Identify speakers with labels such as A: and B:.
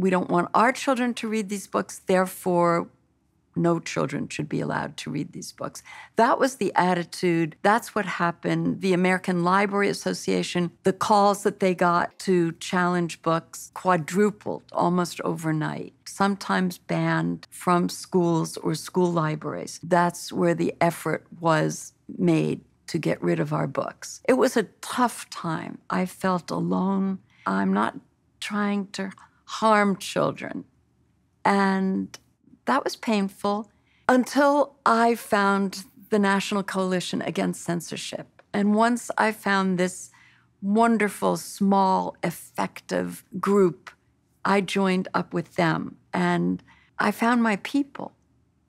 A: we don't want our children to read these books, therefore, no children should be allowed to read these books. That was the attitude. That's what happened. The American Library Association, the calls that they got to challenge books quadrupled almost overnight, sometimes banned from schools or school libraries. That's where the effort was made to get rid of our books. It was a tough time. I felt alone. I'm not trying to harm children. And that was painful until I found the National Coalition Against Censorship. And once I found this wonderful, small, effective group, I joined up with them and I found my people.